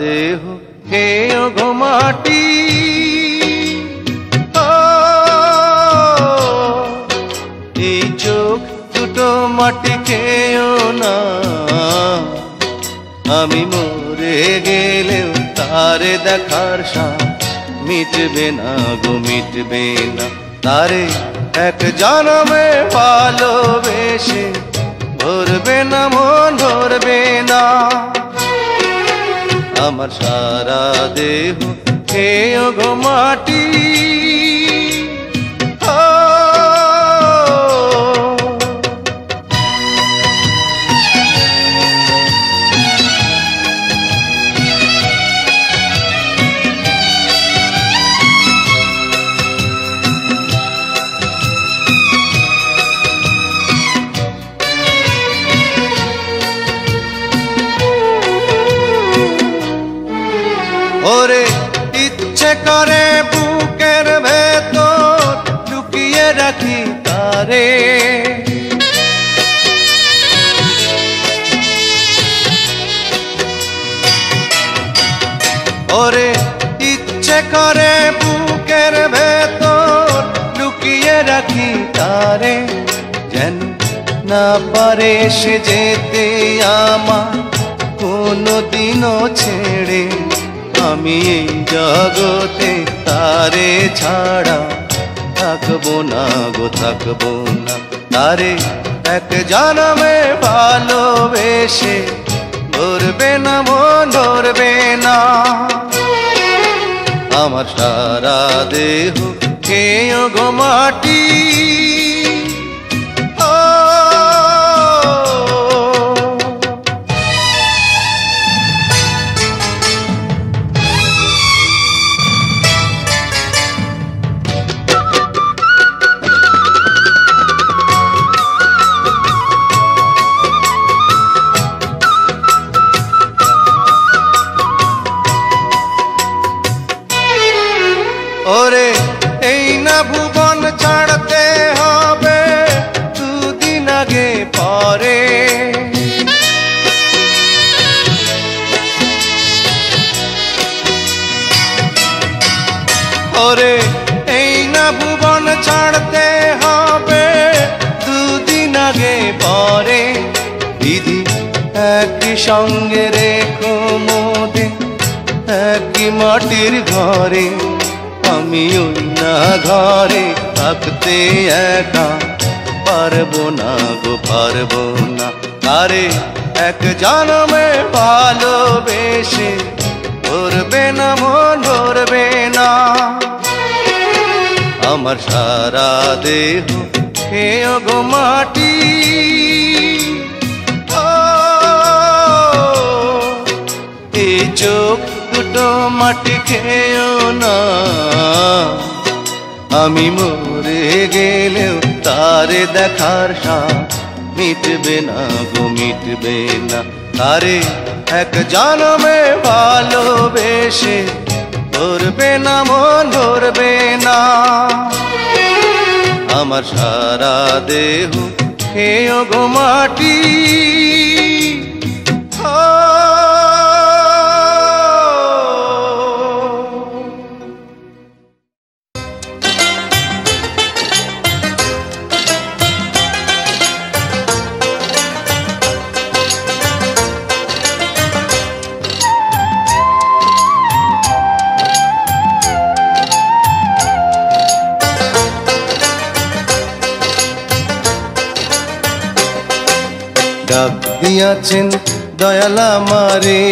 দেহ খেয়ে ঘুমাটি এই চোখ দুটো মাটি খেয়েও না। আমি মরে গেলেও তারে দেখার সাথ মিটবে না গো, মিটবে না। তারে এক জনমে ভালোবেসে, ধরবে না মন, ধরবে না। আমার সারা দেহ হে গো মাটি। ইচ্ছে করে বুকের ভেতর লুকিয়ে রাখি তারে। ওরে, ইচ্ছে করে বুকের ভেতর লুকিয়ে রাখি তারে। যেন না পারে সে যেতে আমার কোনো দিনও ছেড়ে। আমি এই জগতে তারে ছাড়া থাকব না গো, থাকব না। তারে এক জনমে ভালোবেসে ধরবে না মন ধরবে না। আমার সারা দেহ খেয়ে গো মাটি। সঙ্গে রেখো মোদে, একই মাটির ঘরে, আমি ওই না ঘরে থাকতে একা। পারব না গো, পারব না। আরে, এক জনমে ভালোবেসে ধরবে না মন ধরবে না। আমার সারা দেহ, খেয়ে গো মাটি। চোখ দুটো মাটি খেয়েও না। আমি মরে গেলেও তারে দেখার সাথ মিটবে না গো, মিটবে না। তারে এক জনমে ভালোবেসে ধরবে না মন, ধরবে না। আমার সারা দেহ খেয়ে গো মাটি। ডাক দিয়াছেন দয়ালা মারে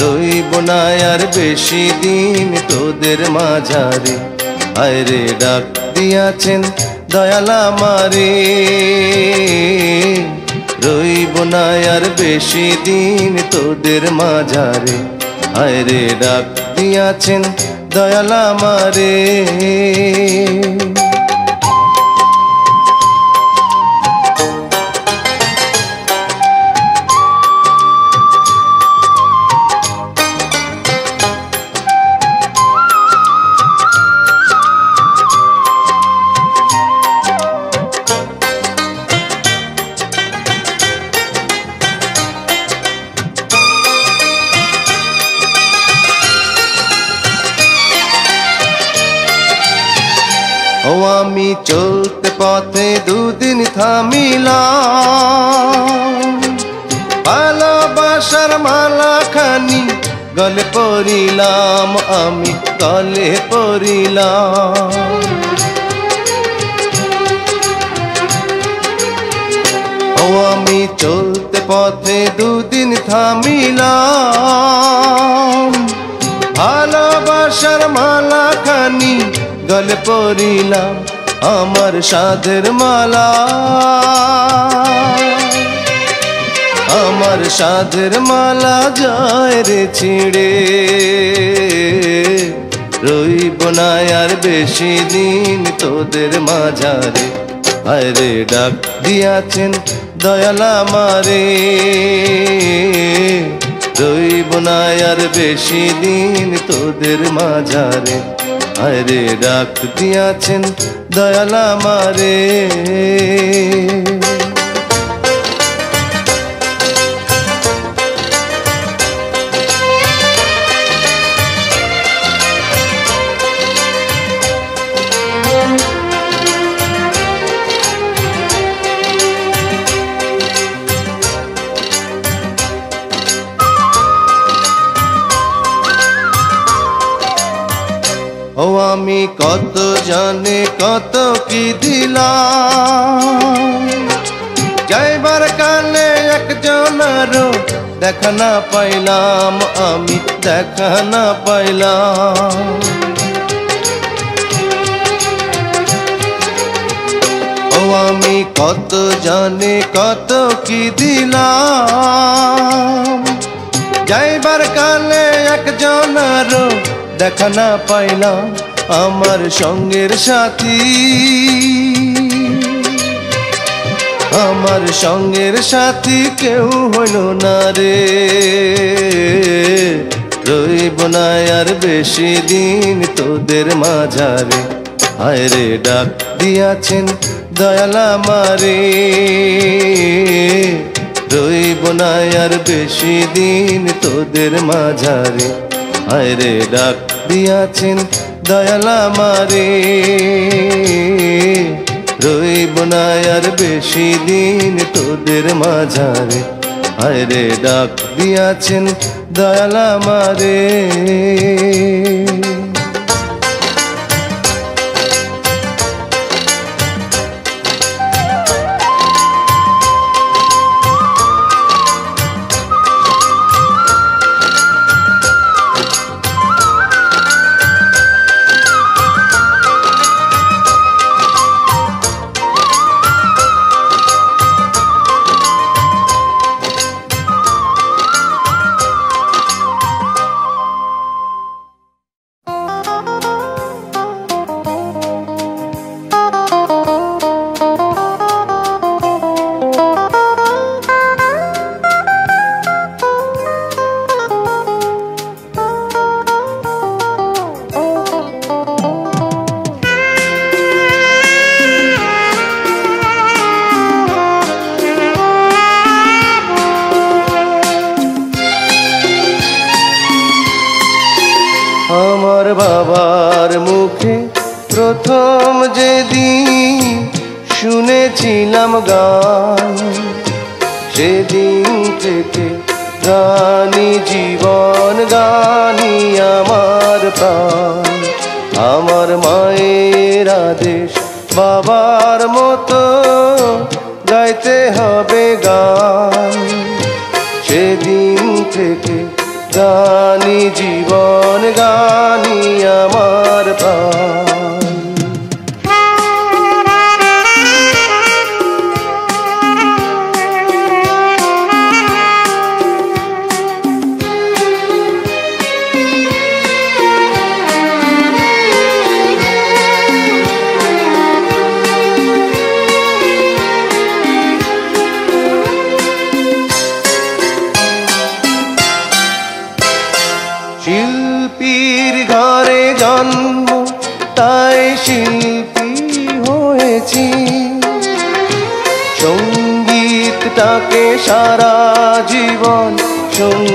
রইব না আর বেশি দিন তোদের মাঝারে। আয়রে ডাক দিয়াছেন দয়ালা মারে রইব না আর বেশি দিন তোদের মাঝারে। আয়রে ডাক দিয়াছেন দয়ালা মারে পথে দুদিন থামিলাম। ভালোবাসার মালা খানি গলে পড়িলাম, আমি গলে পড়িলাম। ও, আমি চলতে পথে দুদিন থামিলাম। ভালোবাসার মালা খানি গলে পড়িলাম আমার সাধের মালা। আমার সাধের মালা যায় রে ছিড়ে। রইব না আর বেশি দিন তোদের মাঝারে। আরে ডাক দিয়াছেন দয়ালা মারে রইব না আর বেশি দিন তোদের মাঝারে। আরে ডাক দিয়াছেন দয়ালা মারে আমি কত জানে কত কি দিলাম? যাইবার কালে একজনেরও দেখা না পাইলাম, আমি দেখা না পাইলাম। ও আমি কত জানে কত কি দিলাম? যাইবার কালে একজনেরও দেখা না পাইলাম আমার সঙ্গের সাথী। আমার সঙ্গের সাথী কেউ হইল না রে। রইব না আর বেশি দিন তোদের মাঝারে। হায় রে ডাক দিয়াছেন দয়ালা মারে রইব না আর বেশি দিন তোদের মাঝারে। হায় রে ডাক দিয়াছেন দয়ালা মারে রইব না আর বেশি দিন তোদের মাঝারে। আরে ডাক দিয়াছেন দয়ালা শুনেছিলাম গান। সেদিন থেকে গানি জীবন গানি আমার প্রাণ। আমার মায়ের আদেশ বাবার সারা জীবন সঙ্গী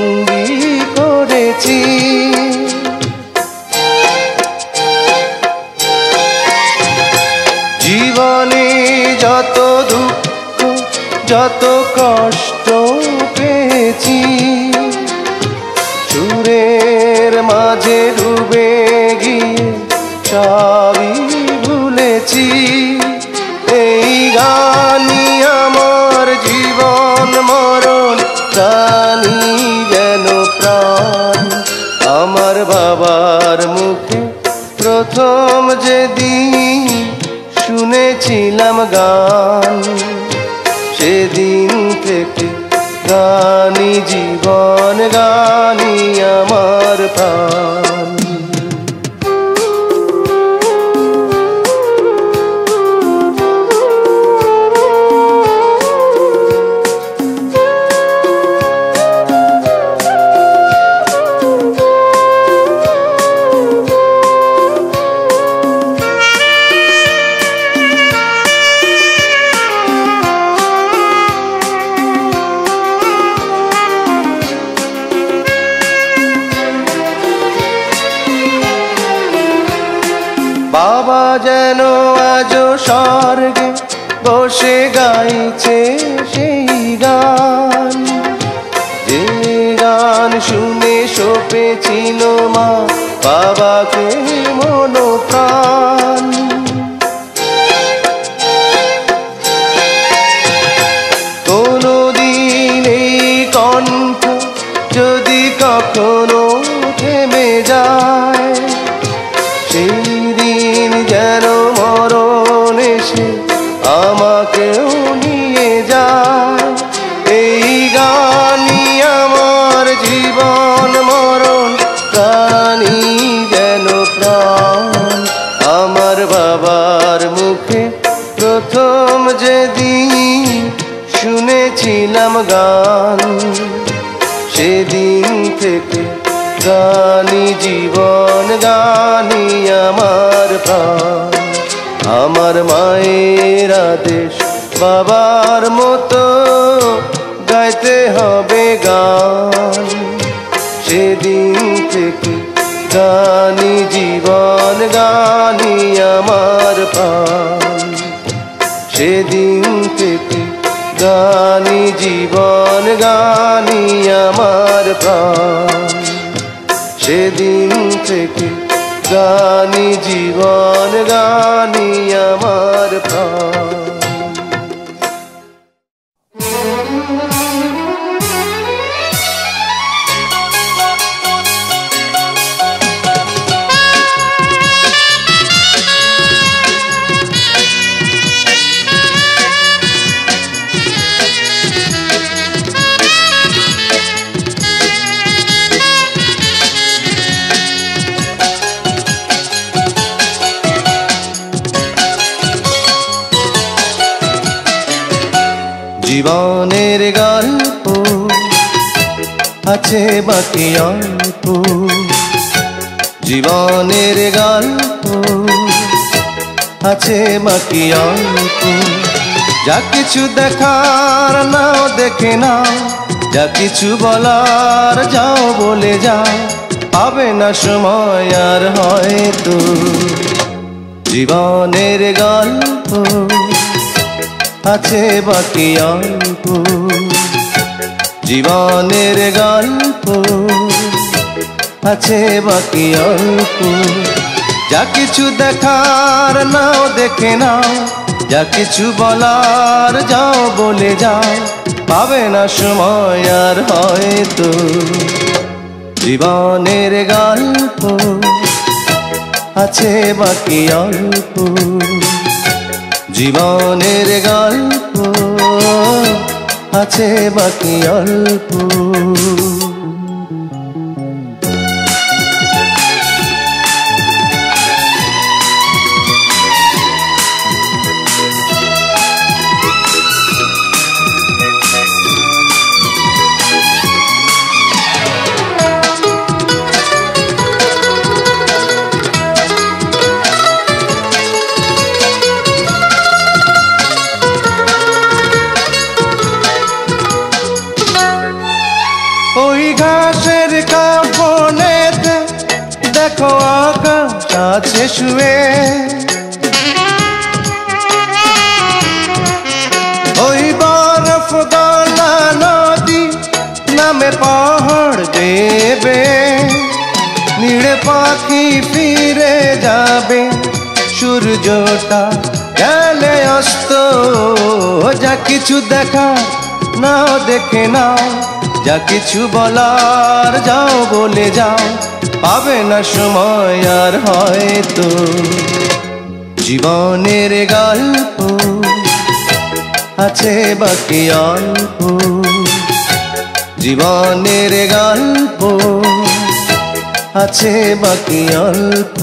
গান। সেদিন থেকে গানি জীবন গানি আমার প্রাণ। আমার মায়ের আদেশ বাবার মতো গাইতে হবে গান। সেদিন থেকে গানি সেদিন জীবনের গল্প আছে বাকি অল্প। জীবনের গল্প আছে বাকি অল্প। যা কিছু দেখার নাও, দেখে নাও। যা কিছু বলার যাও, বলে যাও। পাবে না সময় আর হয়তো। জীবনের গল্প আছে বাকি অল্প জীবনের গল্প আছে বাকি অল্প যা কিছু দেখার নাও, দেখে নাও। যা কিছু বলার যাও, বলে যাও। পাবে না সময় আর হয়তো। জীবনের গল্প আছে বাকি অল্প জীবনের গল্প আছে বাকি অল্প। শুয়ে। ওই বরফ গলা নদী নামে পাহাড় দেবে। নীড়ে পাখি ফিরে যাবে, সূর্যটা গেলে অস্ত। যা কিছু দেখা না দেখে না যা কিছু বলার যাও, বলে যাও। পাবে না সময় আর হয়তো জীবনের গল্প আছে বাকি অল্প। জীবনের গল্প আছে বাকি অল্প।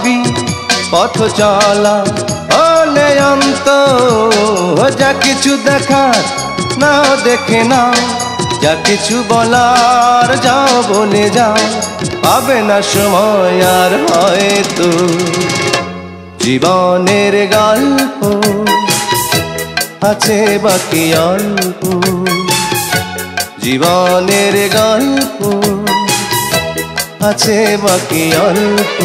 সবই পথ চলা, হলে অন্ত যা কিছু দেখার নাও দেখে নাও, যা কিছু বলার যাও বলে যাও, পাবে না সময় আর হয়তো। জীবনের গল্প আছে বাকি অল্প। জীবনের গল্প আছে বাকি অল্প।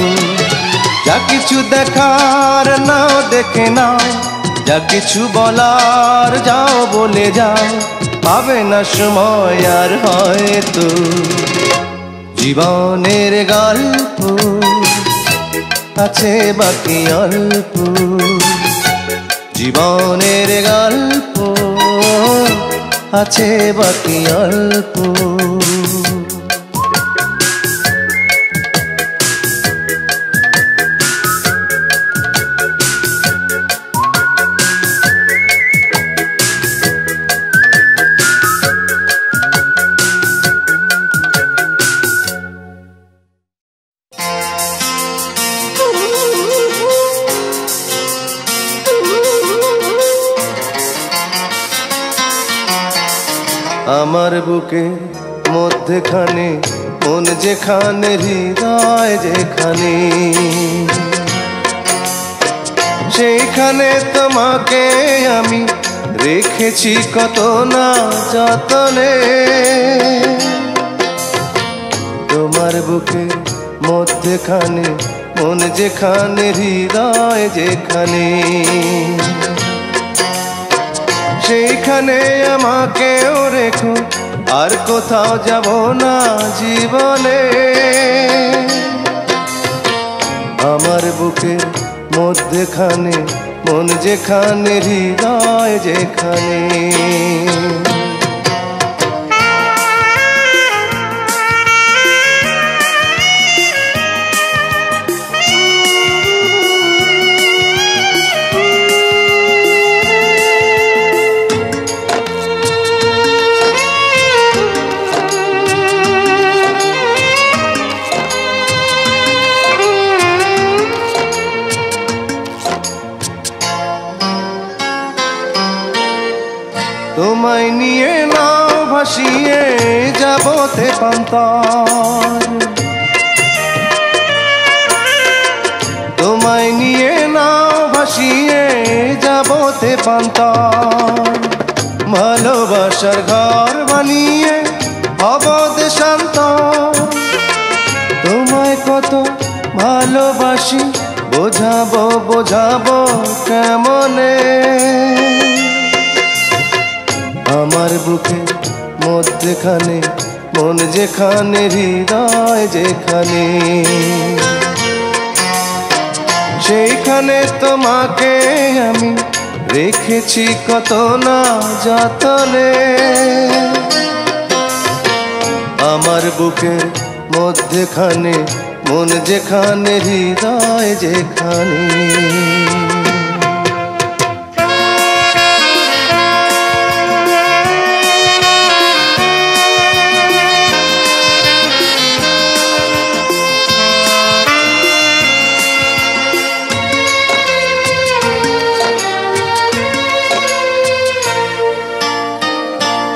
যা কিছু দেখার নাও, দেখে নাও। যা কিছু বলার যাও, বলে যাও। পাবে না সময় আর হয়তো। জীবনের গল্প আছে, বাকি অল্প। জীবনের গল্প আছে, বাকি অল্প। আমার বুকে মধ্যেখানে, মন যেখানে, হৃদয় যেখানে। সেইখানে তোমাকে আমি রেখেছি কত না যতনে। তোমার বুকে মধ্যেখানে, মন যেখানে, হৃদয় যেখানে। সেইখানে আমাকেও রেখো। আর কোথাও যাব না জীবনে। আমার বুকের মধ্যেখানে, মন যেখানে, হৃদয় যেখানে। পান্তর তোমায় নিয়ে নাও ভাসিয়ে যাবতে পান্তর ভালোবাসার ঘর বানিয়ে হব দেশান্ত তোমায় কত ভালোবাসি, বোঝাবো বোঝাবো কেমনে? আমার বুকে মধ্যেখানে মন যেখানে, হৃদয় যেখানে। সেইখানে তোমাকে আমি রেখেছি কত না যতনে। আমার বুকের মধ্যেখানে, মন যেখানে, হৃদয় যেখানে।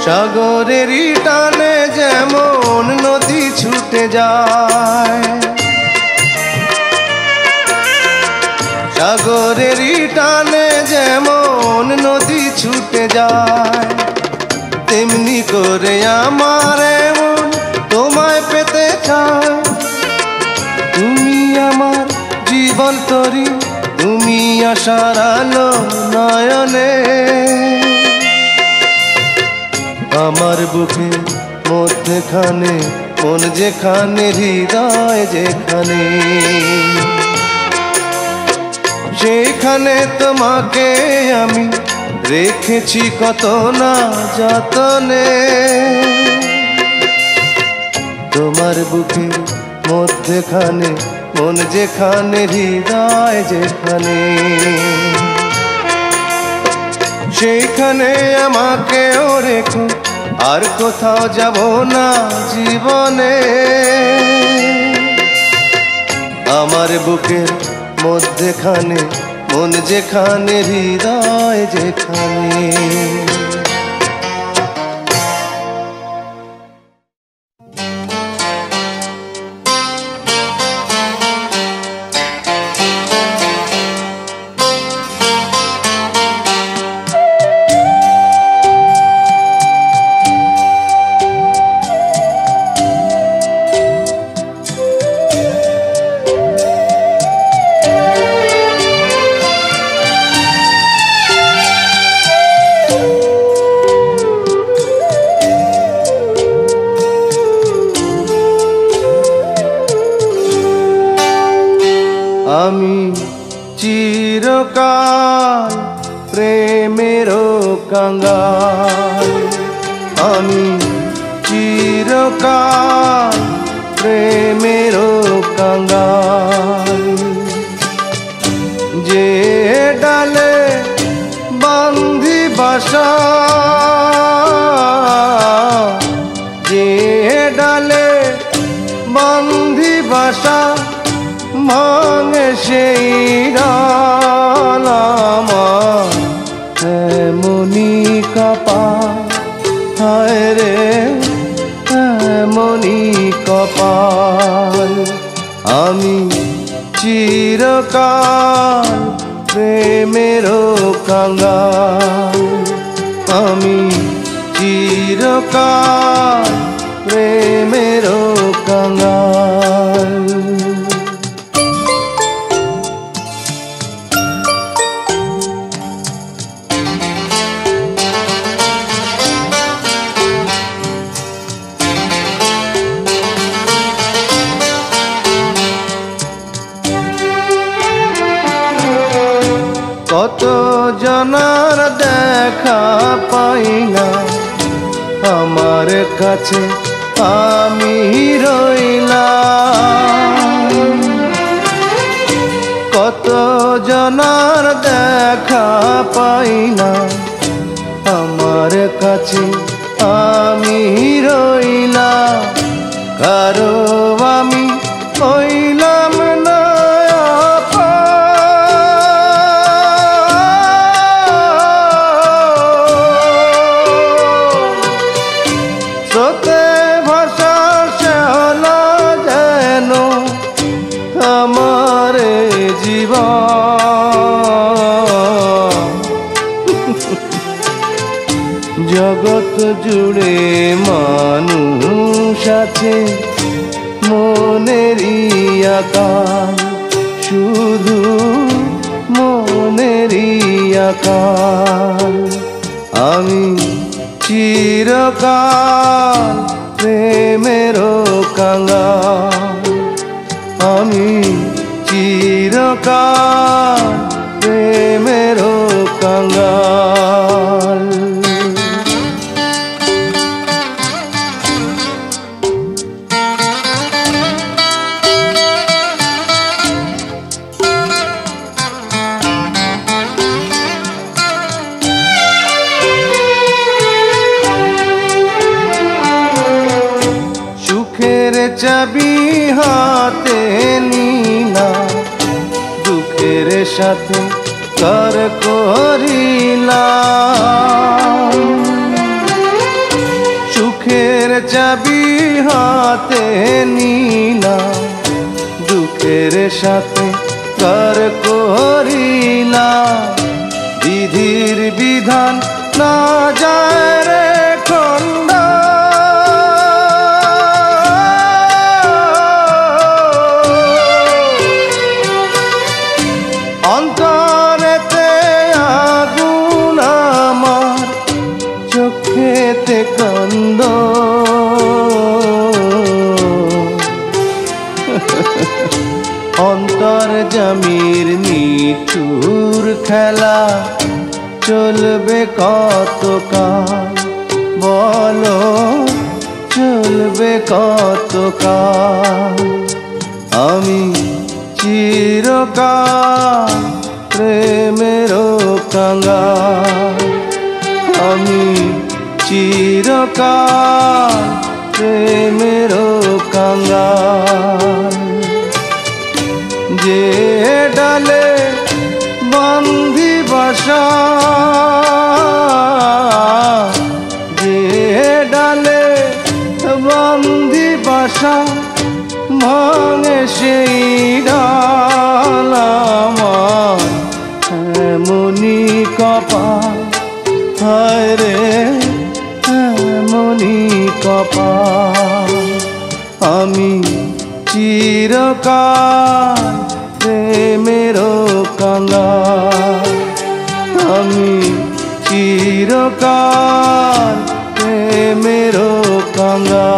সাগরেরই টানে যেমন নদী ছুটে যায়। সাগরেরই টানে যেমন নদী ছুটে যায়, তেমনি করে আমার এমন তোমায় পেতে চায় তুমি আমার জীবন তরি, তুমি আশার আলো নয়নে। আমার বুকে মধ্যখানে, মন যেখানে, হৃদয় যেখানে। সেখানে তোমাকে আমি রেখেছি কত না যতনে। তোমার বুকে মধ্যখানে, মন যেখানে, হৃদয় যেখানে। সেইখানে আমাকেও রেখো আর কোথাও যাব না জীবনে। আমার বুকের মধ্যেখানে মন যেখানে হৃদয় যেখানে। love. কাছে আমি রইলাম। কত জনার দেখা পাই না আমার কাছে আমি রইলাম। কারও জগৎ জুড়ে মানুষ আছে। মনেরই আকাল শুধু মনেরই আকাল আমি চিরকাল প্রেমের কাঙ্গাল আমি চিরকাল প্রেমের কাঙ্গাল সাথে কর করিলাম। সুখের চাবি হাতে নিলাম। দুঃখের সাথে কর করিলাম। বিধির বিধান না যায় রে অন্তর জমির নিঠুর খেলা চলবে কত কাল বলো, চলবে কত আমি চিরকাল প্রেমের কাঙ্গাল। আমি চিরকাল প্রেমের কাঙ্গাল। যে ডালে বন্ধি বাসা। যে ডালে বন্ধি বাসা, ভাঙে সেই ডাল আমার। এমনি কপাল, হায় রে এমনি কপাল। আমি চিরকাল প্রেমেরও কালা। আমি চিরকাল প্রেমেরও কাঙ্গা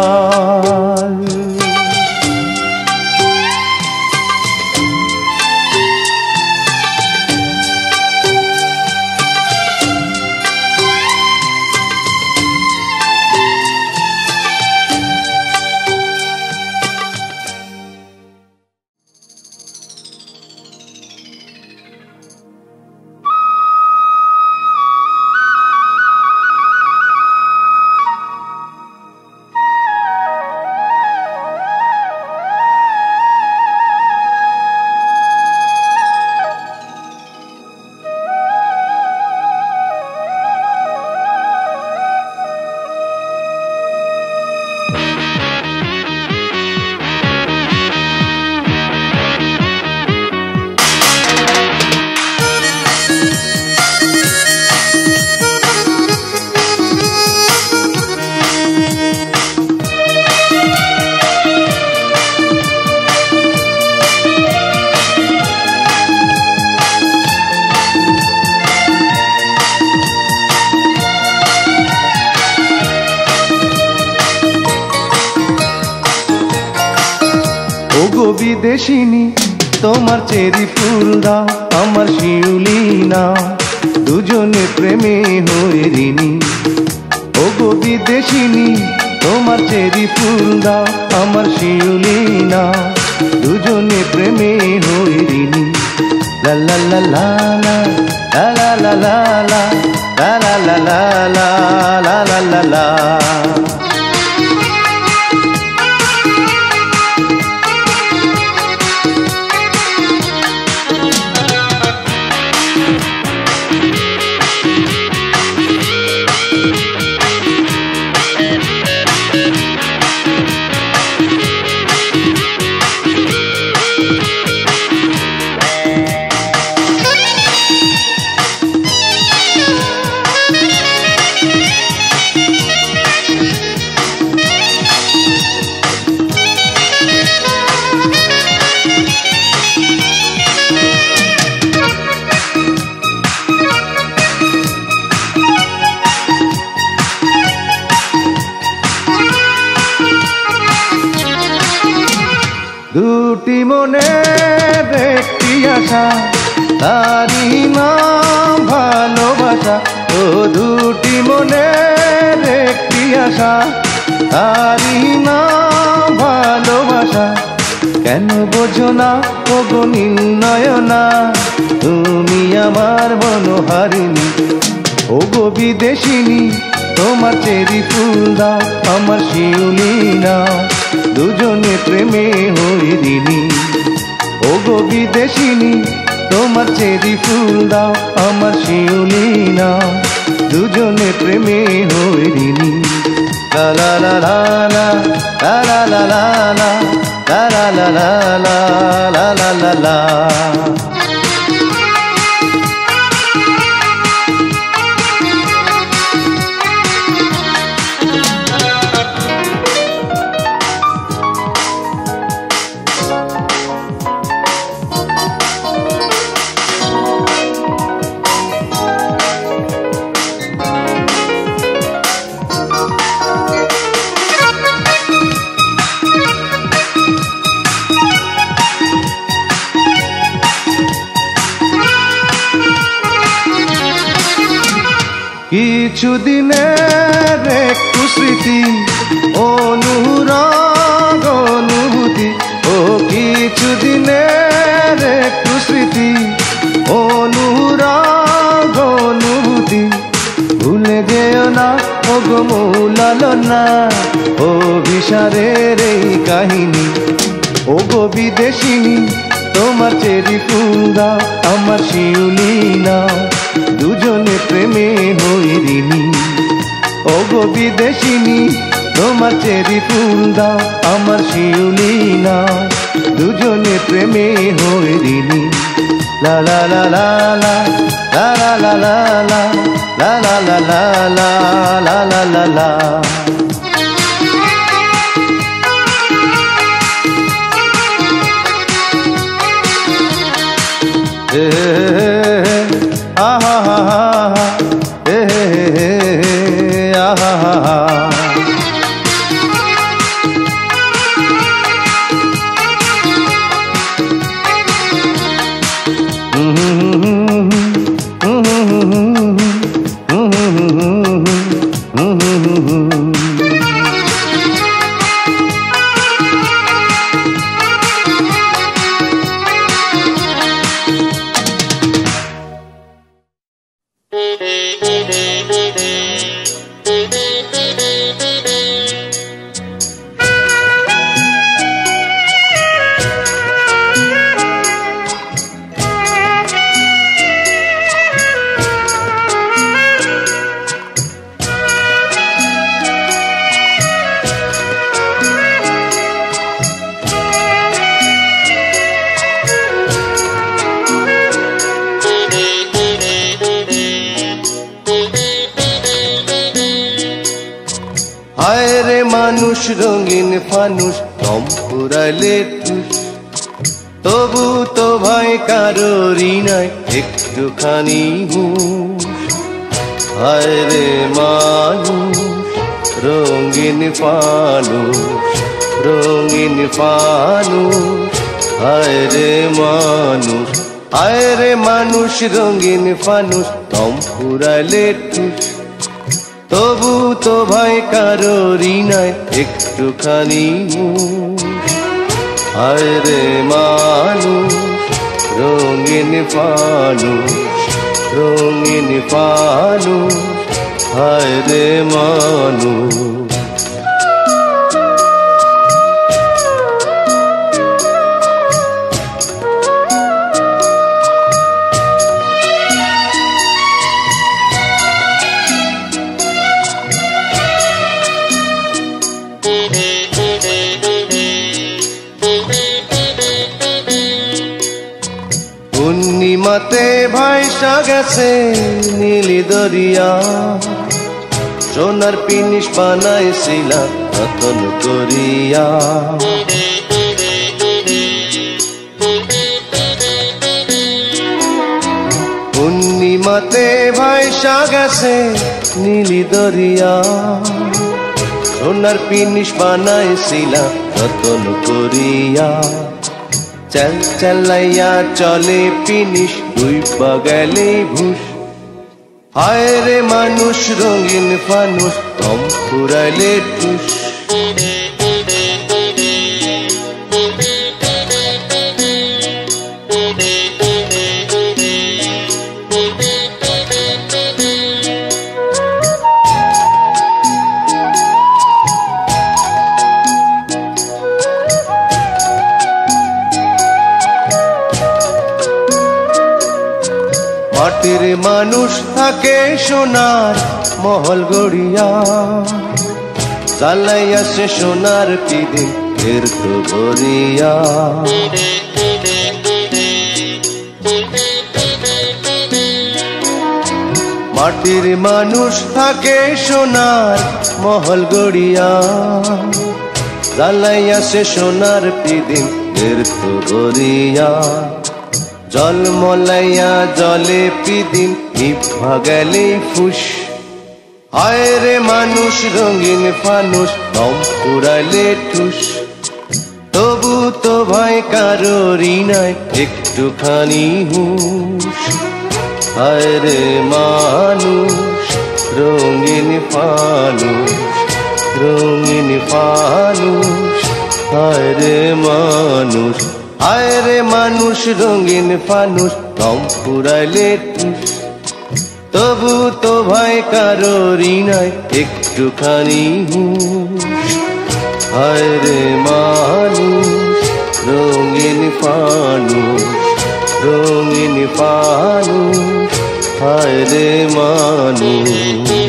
কিছু দিনের একটু স্মৃতি, অনুরাগ, অনুভূতি, ও কিছু দিনের একটু স্মৃতি, অনুরাগ, অনুভূতি। ভুলে যেও না ও গো মৌলালো না ও বিষারের এই কাহিনী। ও গো বিদেশিনী, তোমার চেরি ফুল আমার শিউলি নাও। দুজনে প্রেমে হইরিনি ও গো তোমার চেরি ফুল দাও আমার শিউলি নাও দুজনে প্রেমে হইরিনি লা লা লা লা লা লা লা লা লা লা লা লা লা লা লা লা লা লা हा हा हा মানুষ তম ফুরালে তবু তো ভাই কারোর নাই, একটুখানি আরে মানু রঙিন পানু রঙিন পানু হায় রে মানুষ। ভাইসা গেছে নীলি দরিয়া। সোনার পিনিস বানাইছিলাম রতন করিয়া। পূর্ণিমাতে ভাইসা গেছে নীলি দরিয়া। সোনার পিনিস বানাইছিলাম রতন করিয়া। চল চালাইয়া চলে পিনিস দুই গেলে ভুষ হায় রে মানুষ রঙিন ফানুষ কম ফুরালে টুস সোনার মহল গড়িয়া চালাইয়া সে সোনার পিদিন এর তো ভরিয়া। মাটির মানুষ থাকে সোনার মহল গড়িয়া, জ্বালাইয়া সে সোনার পিদিন এর তো গড়িয়া জল মলাইয়া জলে পিদিন নিভা গেলে ফুস। হায় রে মানুষ, রঙিন ফানুষ, দম পুরাইলে ঠুস। তবু তো ভাই কারোরই নাই, একটুখানি হুশ। হায় রে মানুষ, রঙিন ফানুষ রঙিন ফানুষ। হায় রে মানুষ, হায় রে মানুষ, রঙিন ফানুষ কম ফুরাইলে টুস তবু তো ভাই কারোরই নাই, একটুখানি হায় রে মানুষ, রঙিন ফানুষ রঙিন ফানুষ। হায় রে মানুষ।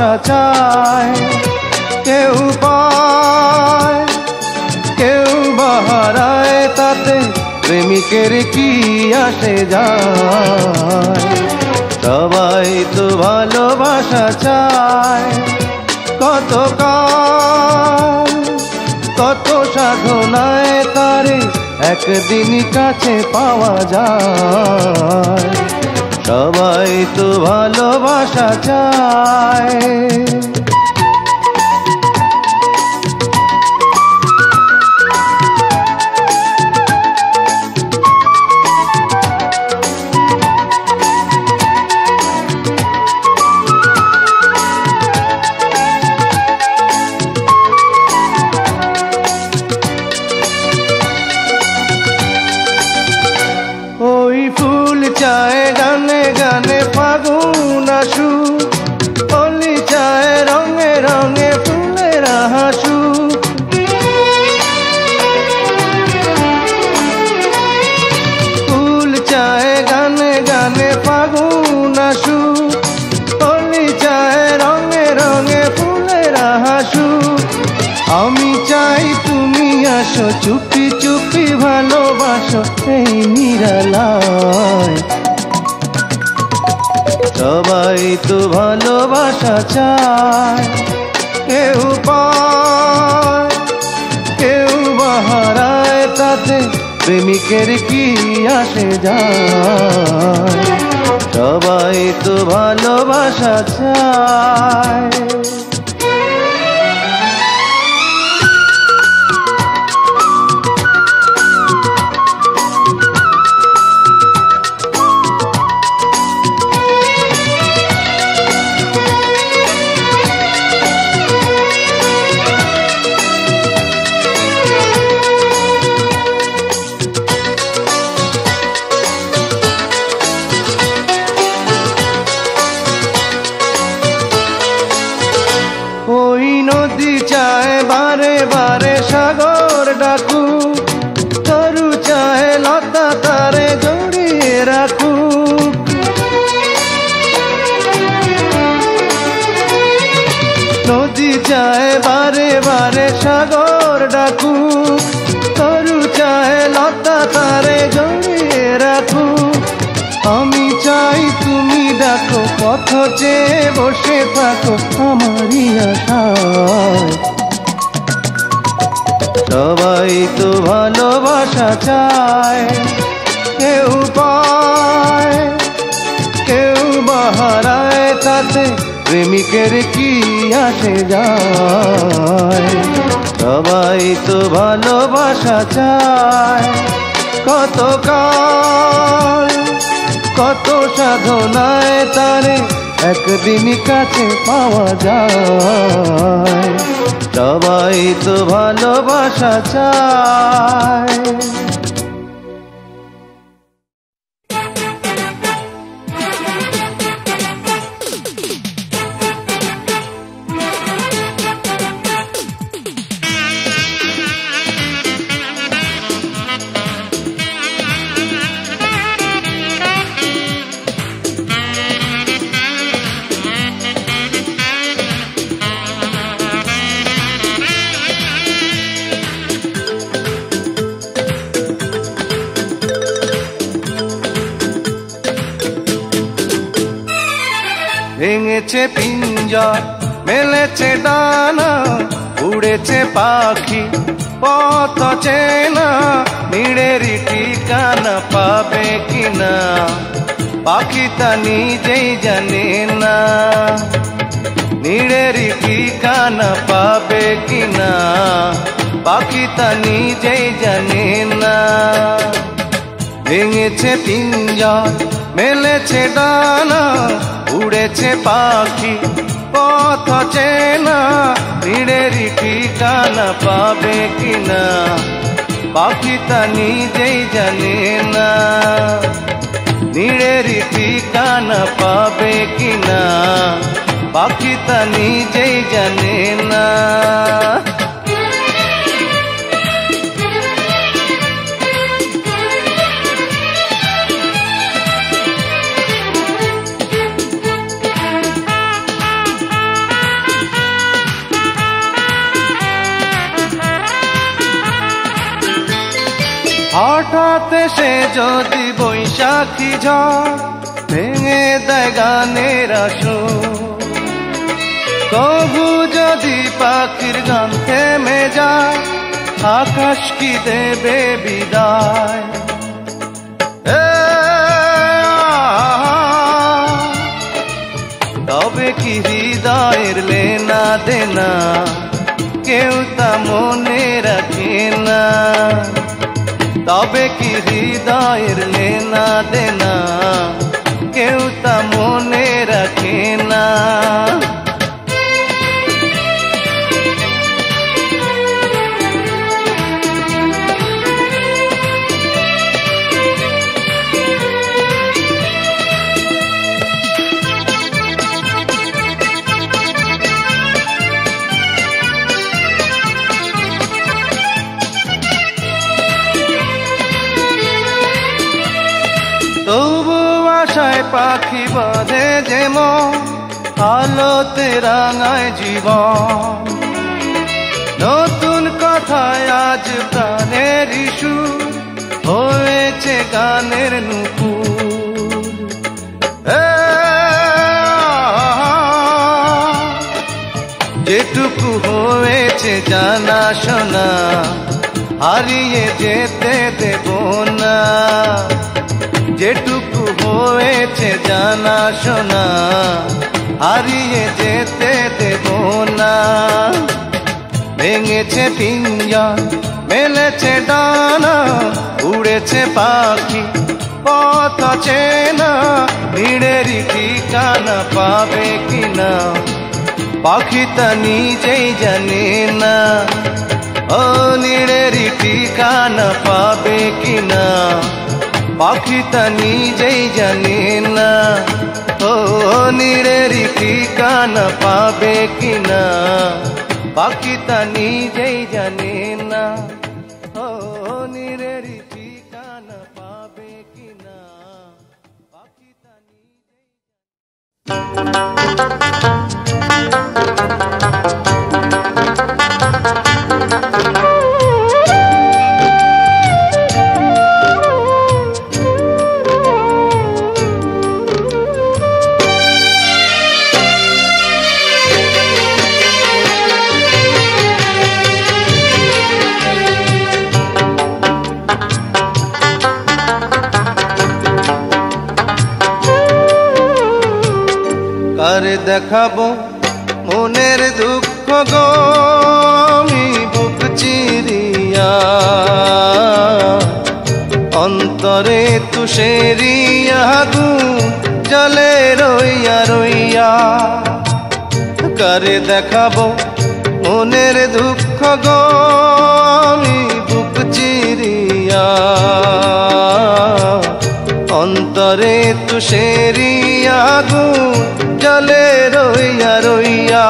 ভালোবাসা চায়, কেউ পায়, কেউ বাহারায়, তাতে প্রেমিকের কি আসে যায়? সবাই তো ভালোবাসা চায়, কত কাল, কত সাধনায় তারে একদিন কাছে পাওয়া যায়। সবাই তো ভালোবাসা চায়। আসো চুপি চুপি ভালোবাসো এই নিরালায়। সবাই তো ভালোবাসা চায়, কেউ কেউ বাহারায় তাতে প্রেমিকের কি আসে যায়? সবাই তো ভালোবাসা চায়। খোঁজে বসে থাকো আমারই আশায় সবাই তো ভালোবাসা চায়, কেউ পায়, কেউ বাহারায় তাতে প্রেমিকের কি আসে যায়? সবাই তো ভালোবাসা চায় কত কাল কত সাধনায় তারে একদিন কাছে পাওয়া যায়। সবাই তো ভালোবাসা চায়। ভেঙেছে পিঞ্জর মেলেছে ডানা, উড়েছে পাখি, পথ চেনা নিড়েরই ঠিকানা পাবে কিনা? পাখি তা নিজেই জানে না। নিড়েরই ঠিকানা পাবে কিনা? পাখি তা নিজেই জানে না। ভেঙেছে পিঞ্জর মেলেছে ডানা, উড়েছে পাখি, পথ চেনা ভিড়েরই ঠিকানা পাবে কিনা? পাখি তা নিজেই জানে না। নিড়েরই ঠিকানা পাবে কিনা? পাখি তা নিজেই জানে না। যদি বৈশাখী ঝড় ভেঙে দেয় গানের আসর কবু যদি পাখির গান থেমে যায়, আকাশ কি দেবে বিদায়? তবে কি হৃদয়ের লেনা দেনা, কেউ তা মনে রাখে না। তবে কি হৃদয়ের লেনা দেনা? কেউ তা মনে রাখে না। পাখি বাঁধে যেমন আলোতে রাঙায় জীবন। নতুন কথায় আজ প্রাণের ইস্যু হয়েছে গানের নুপুর। যেটুকু হয়েছে জানা শোনা, হারিয়ে যেতে দেব না। যেটুকু হয়েছে জানা শোনা, হারিয়ে যেতে দেব না। ভেঙেছে পিঞ্জন মেলেছে ডানা, উড়েছে পাখি, পথ আছে চেনা, ভিড়েরই ঠিকানা পাবে কিনা? পাখি তা নিজেই জানে না, ও নিড়েরই ঠিকানা পাবে কিনা? পাখি তা নিজেই জানে না। ও নিড়েরই ঠিকানা পাবে কিনা? পাখি তা নিজেই জানে না। ও নিড়েরই ঠিকানা পাবে কিনা? পাখি তা নিজেই দেখাবো মনের দুঃখ গো আমি বুক চিরিয়া। অন্তরে তুষেরিয়া গু জলে রইয়া রইয়া।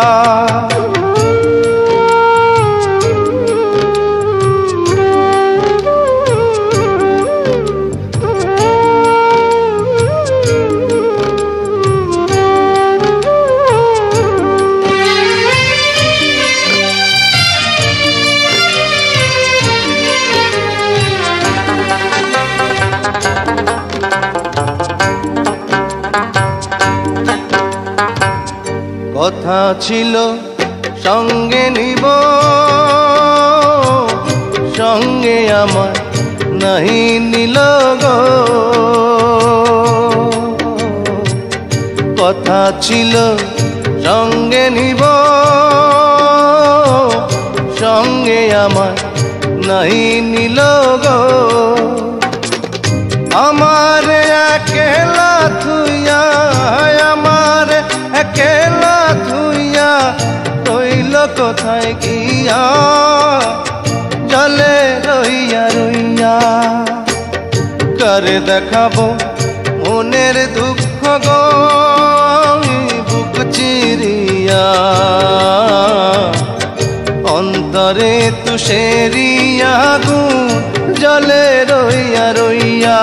ছিল, সঙ্গে নিব। সঙ্গে আমার নাহি নিল গো। কথা ছিল, সঙ্গে নিব। সঙ্গে আমার নাহি নিল গো। আমার একেলা থুইয়া, আমার রইল কোথায় গিয়া জলে রইয়া রইয়া করে দেখাবো মনের দুঃখ গো? বুক চিরিয়া অন্তরে তুষেরিয়া গু জলে রইয়া রইয়া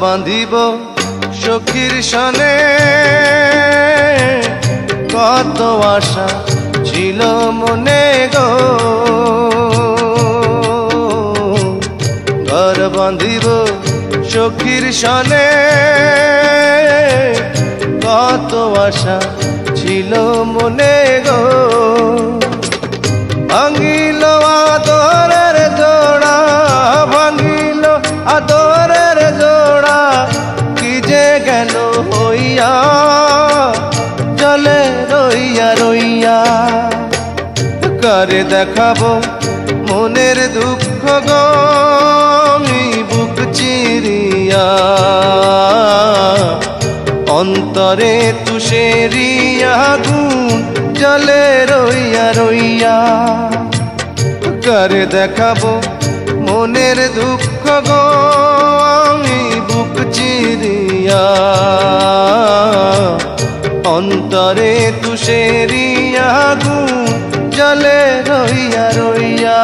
বাঁধিব সখীর সনে। কত আশা ছিল মনে গো। ঘর বাঁধিব সখীর সনে। কত আশা ছিল মনে গো। করে দেখাবো মনের দুঃখ গো, আমি বুক চিরিয়া। অন্তরে তুষেরিয়া গুণ জলে রইয়া রইয়া। করে দেখাবো মনের দুঃখ গো, আমি বুক চিরিয়া। অন্তরে তুষেরিয়া গুণ জলে রইয়া রইয়া।